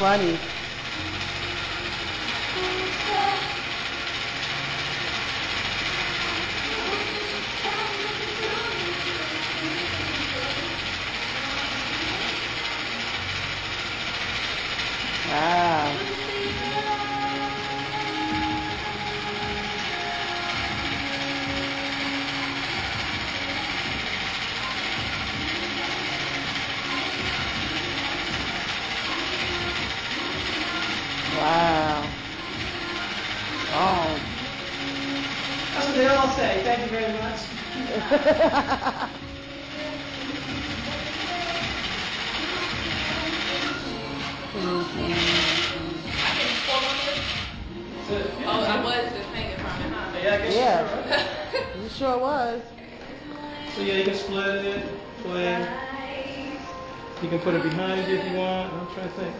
funny. Wow. Oh. That's what they all say. Thank you very much. Oh, I was just hanging from it, huh? Yeah, I guess Yeah. you're right. You sure was. So yeah, you can split it, play. You can put it behind you if you want. I'm trying to think.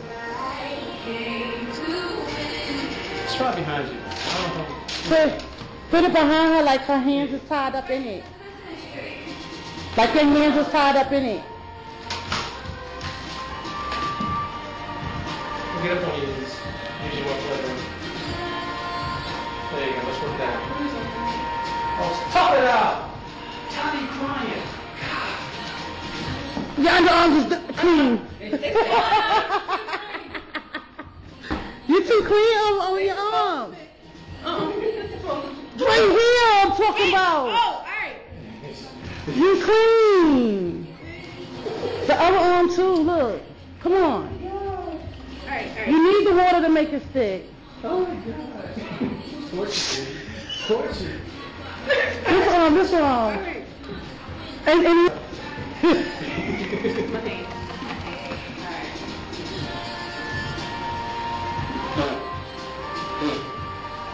Let's try behind you. I don't know. Put, put it behind her like her hands is tied up in it. Like your hands is tied up in it. We'll get up on your knees. Use your one foot. There you go. Let's work that. Oh, stop it out! Johnny crying. Your underarms is clean. you too clean on, on your arms. Right here I'm talking about. Oh, alright. You clean. The other arm too, look. Come on. Alright, alright. You need the water to make it stick. Oh my god. Torture. Torture. This arm, this arm. And, and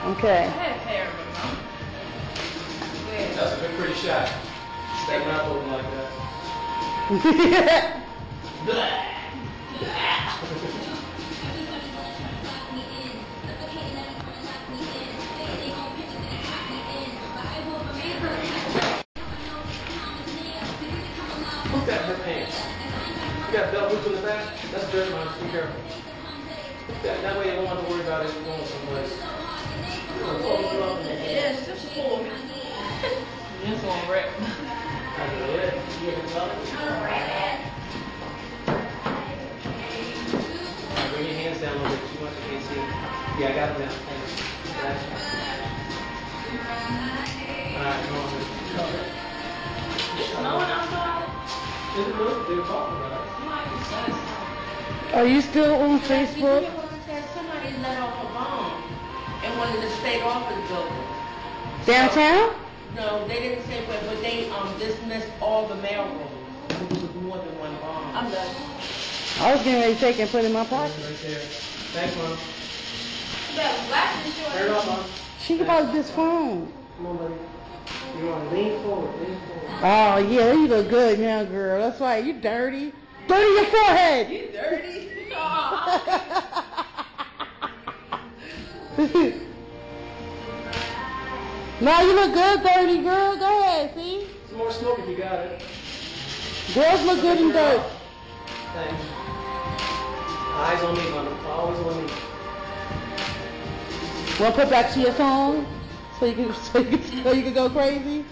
Okay. That's a pretty shot. Stepping out looking like that. Who's got her pants? You got belt loop in the back? That's dirt mine. Be careful. That, that way you don't have to worry about it going someplace. About it. Somebody says. Are you still on Did you hear Facebook? I said? Somebody let off a bomb in one of the state office buildings. Downtown? No, they didn't say where, but they um dismissed all the mail rooms. There was more than one bomb. I'm done. I was getting ready to take and put in my pocket. Right there. Thanks, Mom. Yeah, black Turn off, Mom. She about this phone. Come on, buddy. You want to lean forward, lean forward. Oh yeah, you look good now, girl. That's why You dirty. Dirty your forehead. You dirty. now you look good, dirty girl. Go ahead, see? Some more smoke if you got it. Girls look good in dirt. Thanks. Eyes on me, Mom. Always on me. Want to put back to your song so you can so you can, so you can go crazy?